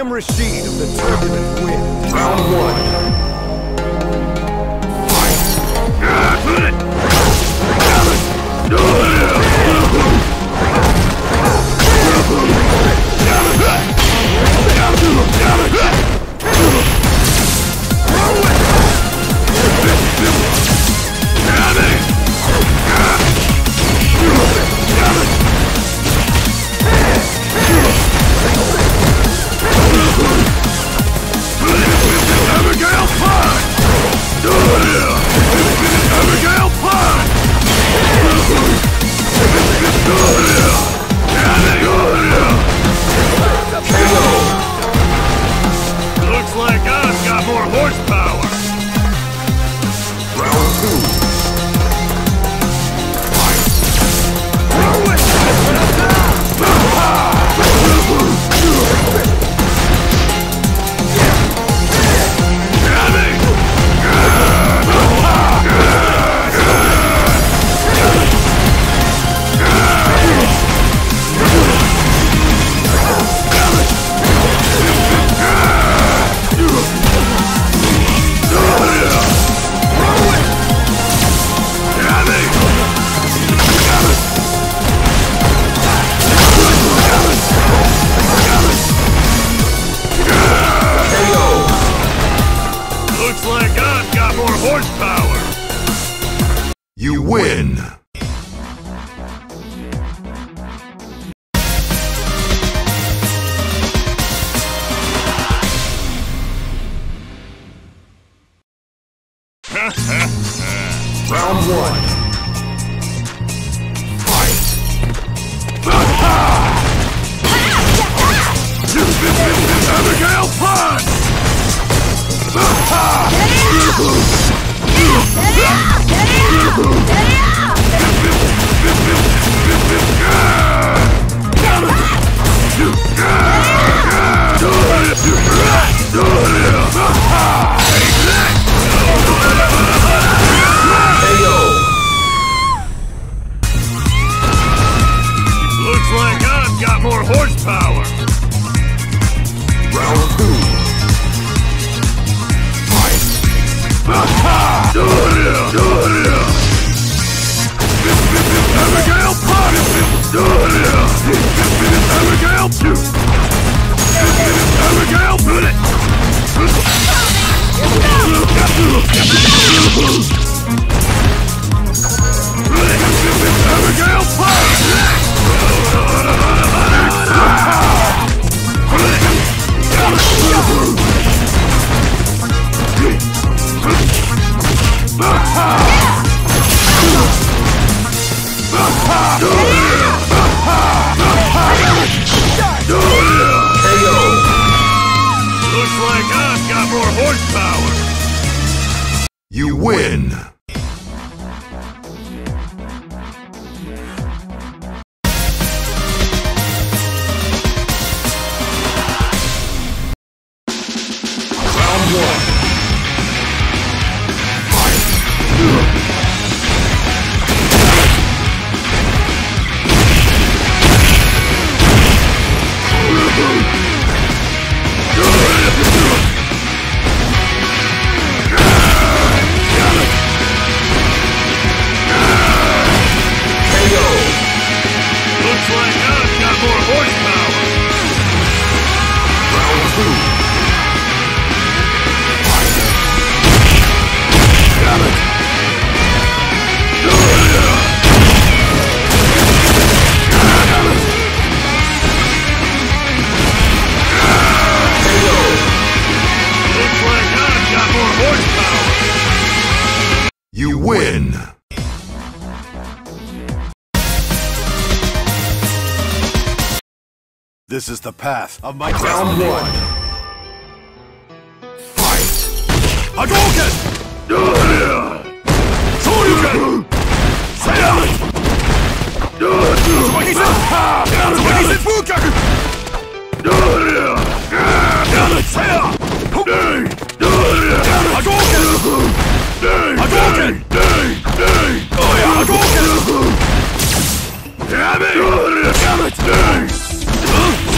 am Rashid of the Turbulent Wind. Round one. This is the path of my Round one. Fight! Hadouken! Shoryuken! Saiyan! Tsubakisen! Tsubakisen Fukyaku! Saiyan! Hadouken! Hadouken! Hadouken! Damn it! Damn it!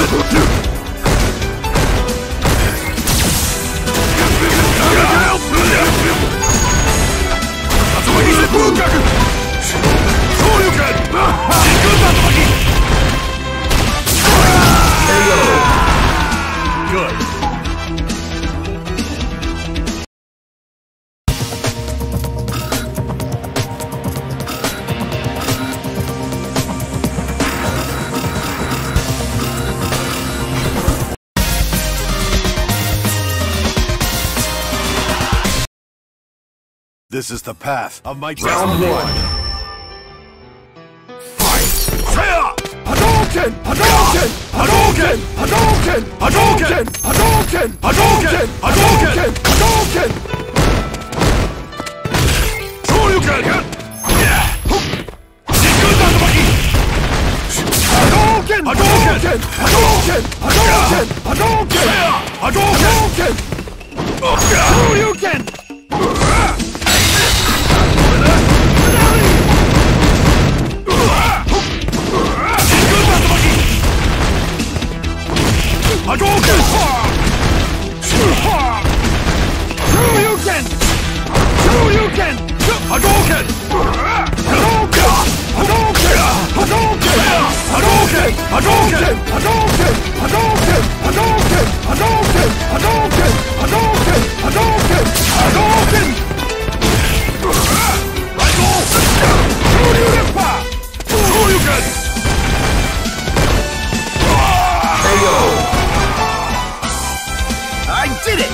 Go! This is the path of my Round one. Hadouken! Hadouken! Hadouken! Hadouken! Hadouken! Hadouken! Hadouken! Hadouken! Hadouken! Shoryuken! Hadouken! Hadouken! Hadouken! Hadouken! Hadouken! Hadouken! Shoryuken! 波動拳風流拳風流拳波動拳波動拳波動拳波動拳波動拳波動拳波動拳波動拳波動拳波動拳波動拳波動拳波動拳波動拳 Hey yo! Did it!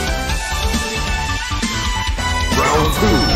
Round two.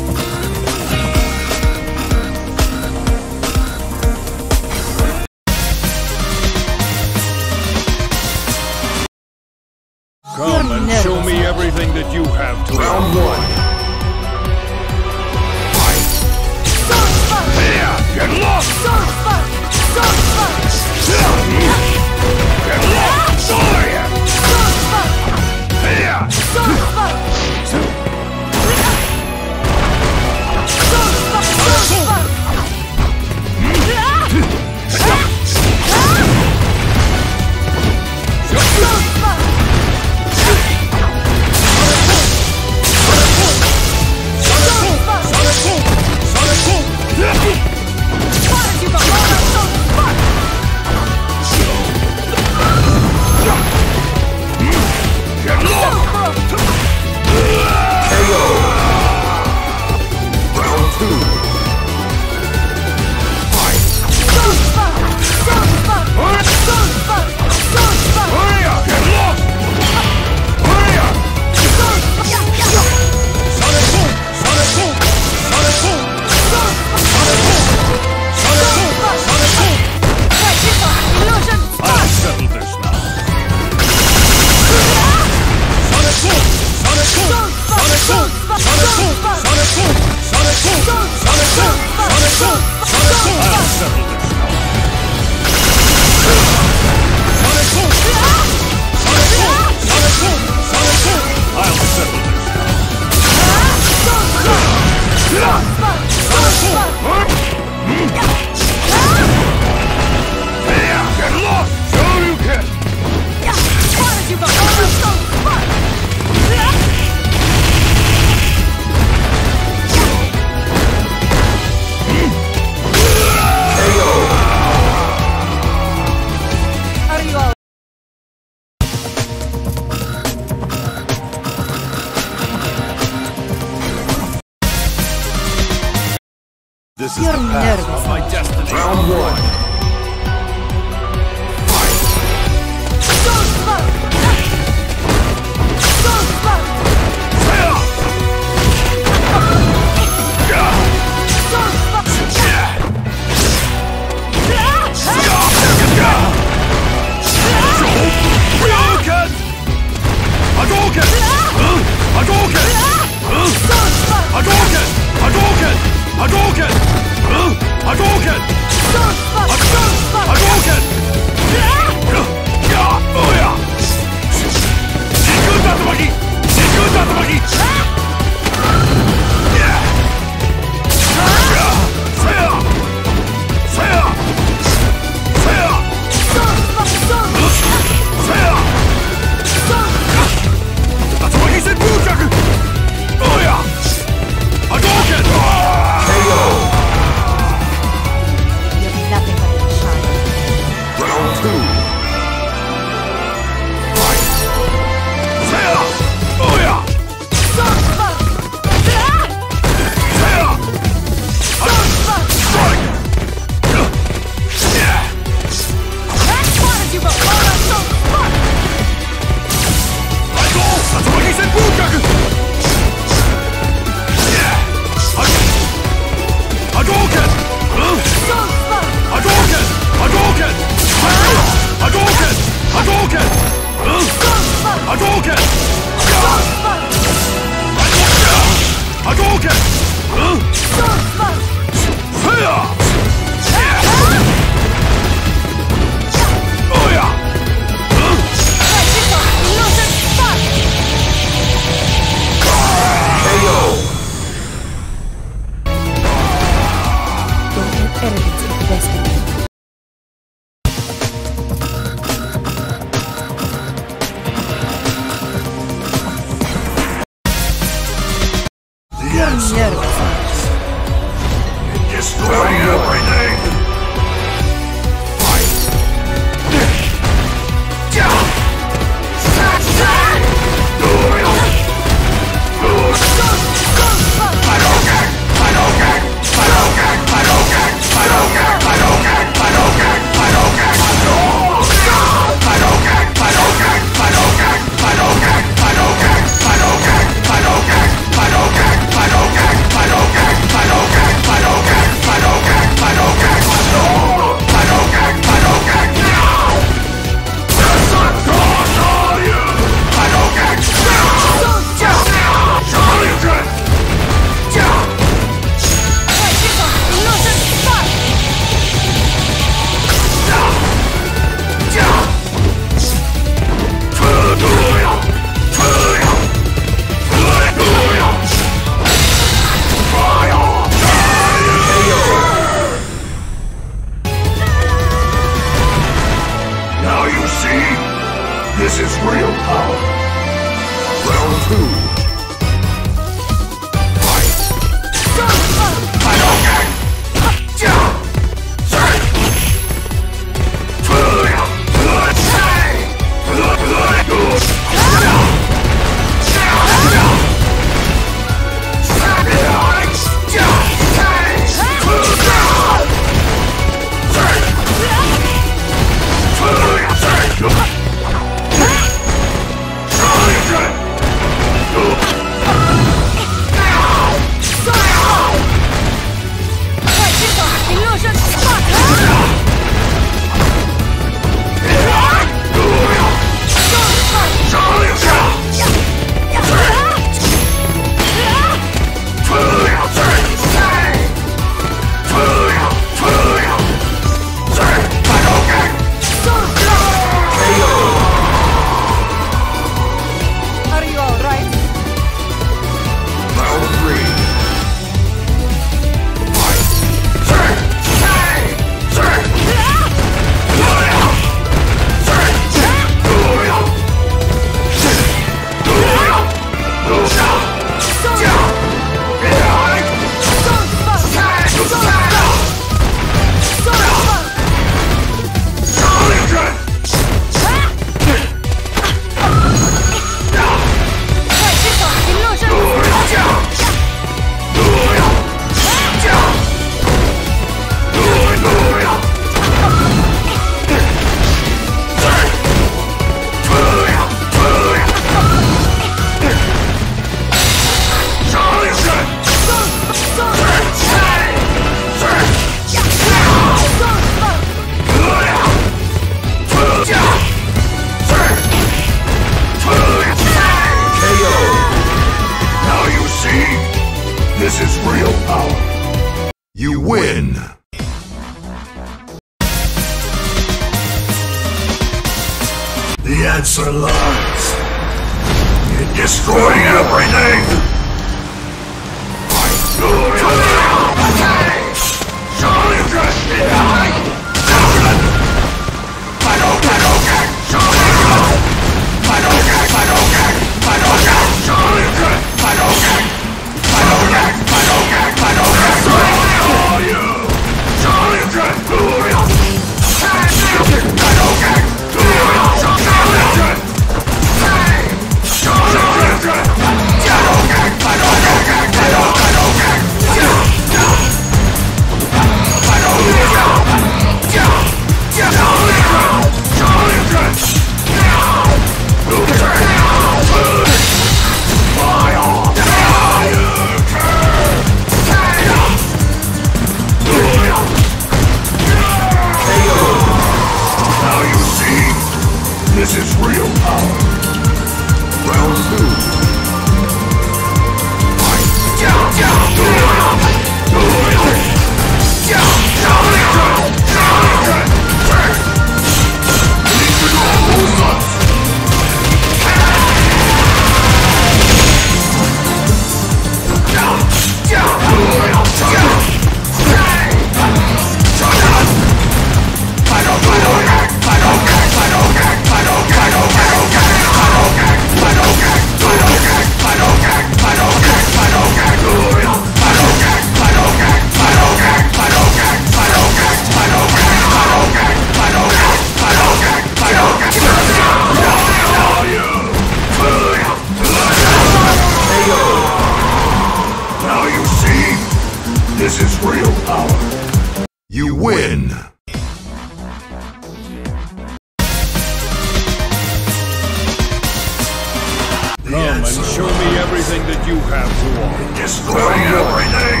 everything that you have to offer. Destroy everything!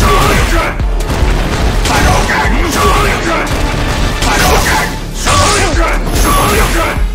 Sonic! Sonic! Sonic! Sonic! Sonic!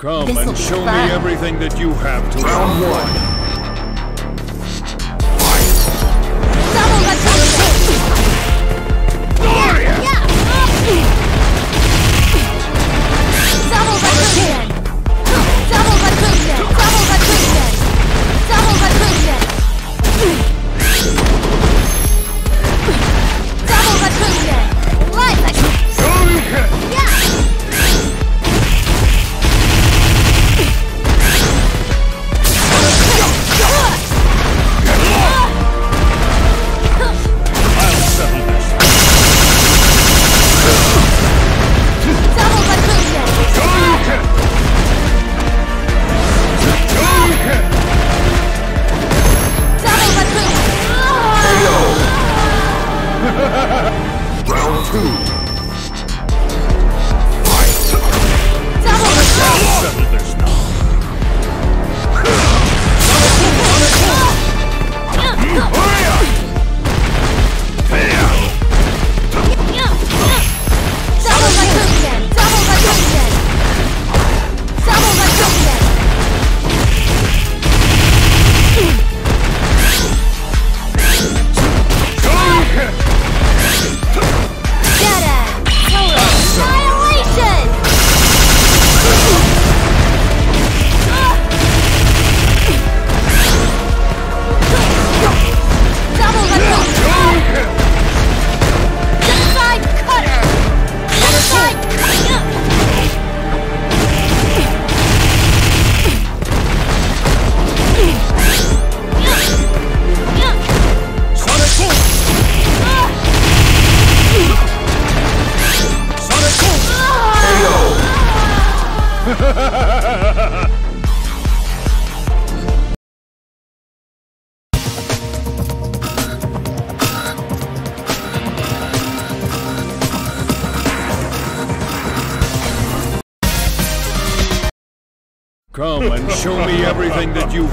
Come this and show me everything that you have to round one. Yeah. Double record!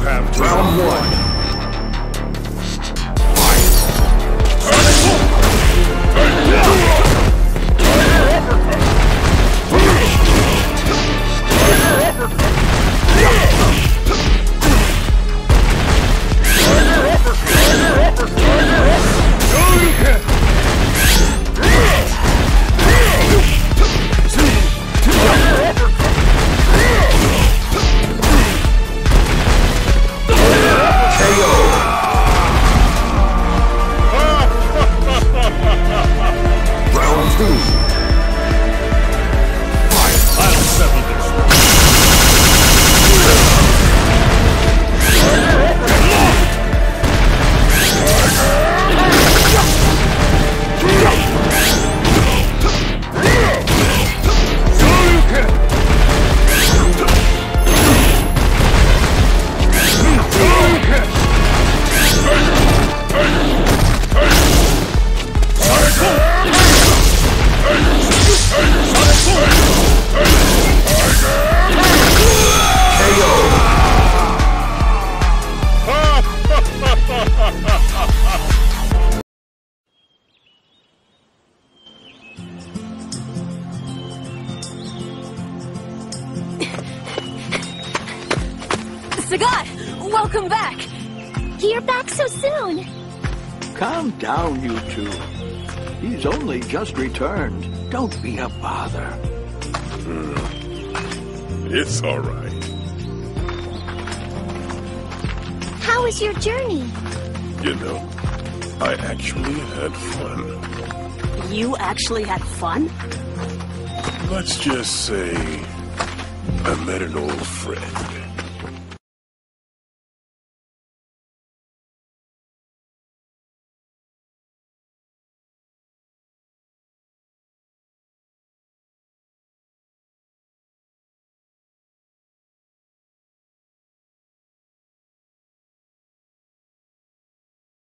have just returned. Don't be a bother. Hmm. It's all right. How was your journey? You know, I actually had fun. You actually had fun? Let's just say I met an old friend.